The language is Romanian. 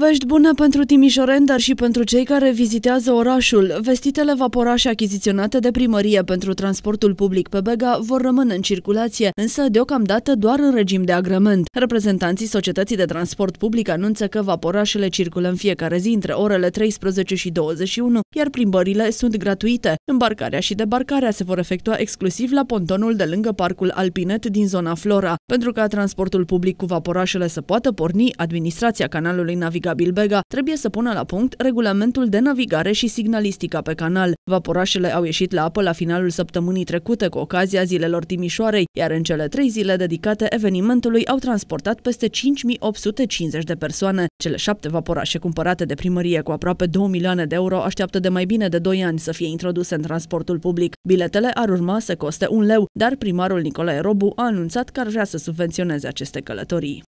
Vești bune pentru timișoreni, dar și pentru cei care vizitează orașul. Vestitele vaporașe achiziționate de primărie pentru transportul public pe Bega vor rămâne în circulație, însă deocamdată doar în regim de agrement. Reprezentanții Societății de Transport Public anunță că vaporașele circulă în fiecare zi între orele 13 și 21, iar plimbările sunt gratuite. Îmbarcarea și debarcarea se vor efectua exclusiv la pontonul de lângă Parcul Alpinet din zona Flora. Pentru ca transportul public cu vaporașele să poată porni, administrația canalului navigabil Bega trebuie să pună la punct regulamentul de navigare și signalistica pe canal. Vaporașele au ieșit la apă la finalul săptămânii trecute cu ocazia zilelor Timișoarei, iar în cele trei zile dedicate evenimentului au transportat peste 5850 de persoane. Cele șapte vaporașe cumpărate de primărie cu aproape 2 milioane de euro așteaptă de mai bine de 2 ani să fie introduse în transportul public. Biletele ar urma să coste un leu, dar primarul Nicolae Robu a anunțat că ar vrea să subvenționeze aceste călătorii.